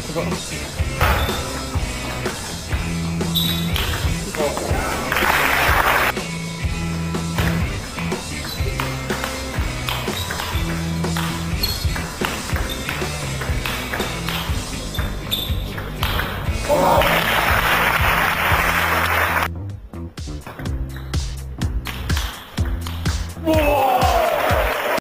です